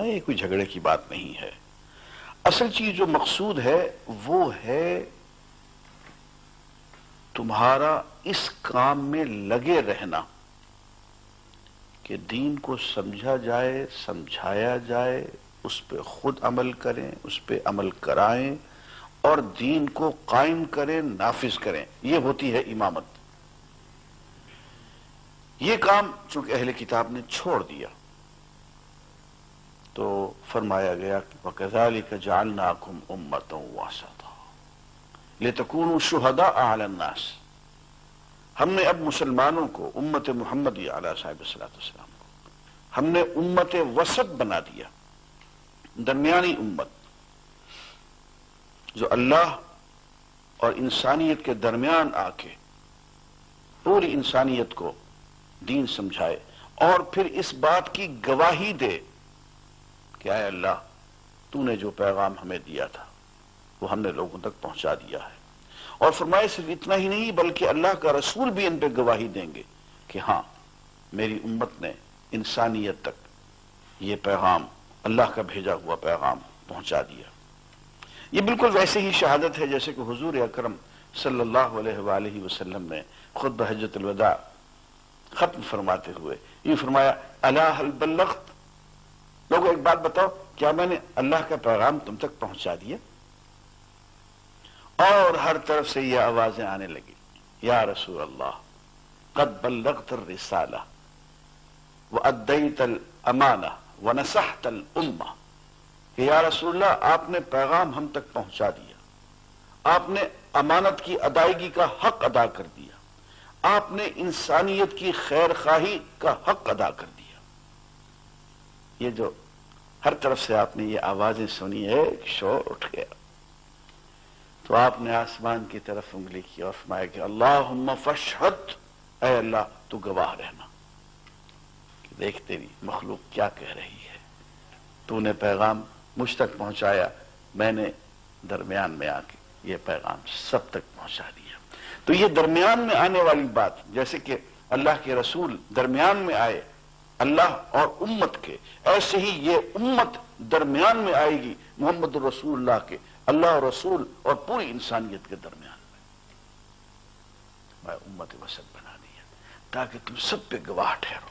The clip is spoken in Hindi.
ये कोई झगड़े की बात नहीं है। असल चीज़ जो मकसूद है, वो है तुम्हारा इस काम में लगे रहना, कि दीन को समझा जाए, समझाया जाए, उस पर खुद अमल करें, उस पर अमल कराएँ, और दीन को कायम करें, नाफिज करें। यह होती है इमामत। यह काम चूँकि अहले किताब ने छोड़ दिया। तो फरमाया गया कि वकजाली का जाल नाकुम उम्मत वासता। ले तकून शुहदा आलन्नास हमने अब मुसलमानों को, उम्मत मोहम्मद आला साहिब सलाम को, हमने उम्मत वसत बना दिया। दरमियानी उम्मत, जो अल्लाह और इंसानियत के दरमियान आके पूरी इंसानियत को दीन समझाए और फिर इस बात की गवाही दे कि आए अल्लाह? तूने जो पैगाम हमें दिया था, वो हमने लोगों तक पहुँचा दिया है। और फरमाए सिर्फ़ इतना ही नहीं, बल्कि अल्लाह का रसूल भी इन पर गवाही देंगे कि हाँ, मेरी उम्मत ने इंसानियत तक ये पैगाम, अल्लाह का भेजा हुआ पैगाम पहुँचा दिया। ये बिल्कुल वैसे ही शहादत है, जैसे कि हुजूर अकरम सल्लल्लाहु अलैहि वसल्लम ने खुद बहजतलवदा खत्म फरमाते हुए, ये फरमाया अल्लाह बल्लख्त लोगों एक बात बताओ, क्या मैंने अल्लाह का पैगाम तुम तक पहुँचा दिया? और हर तरफ़ से ये आवाज़ें आने लगी, या रसूल अल्लाह कद बल्लख्त रिसाला, व अद्दईतल अमाना व नसहतल उम्मा। कि या रसूल्ला आपने पैगाम हम तक पहुँचा दिया। आपने अमानत की अदायगी का हक अदा कर दिया। आपने इंसानियत की खैर खाही का हक अदा कर दिया। ये जो हर तरफ़ से आपने ये आवाज़ें सुनी है शोर उठ गया। तो आपने आसमान की तरफ़ उंगली की और फरमाया कि अल्लाह फशहद अल्लाह, तू गवाह रहना। कि देख तेरी मखलूक क्या कह रही है। तूने पैगाम मुझ तक पहुँचाया, मैंने दरमियान में आके ये पैगाम सब तक पहुँचा दिया। तो ये दरमियान में आने वाली बात, जैसे कि अल्लाह के रसूल दरमियान में आए अल्लाह और उम्मत के। ऐसे ही ये उम्मत दरमियान में आएगी मोहम्मद रसूल्लाह के, अल्लाह रसूल और पूरी इंसानियत के दरमियान में। मैं उम्मत वसत बना दिया ताकि तुम सब पे गवाह ठहरो।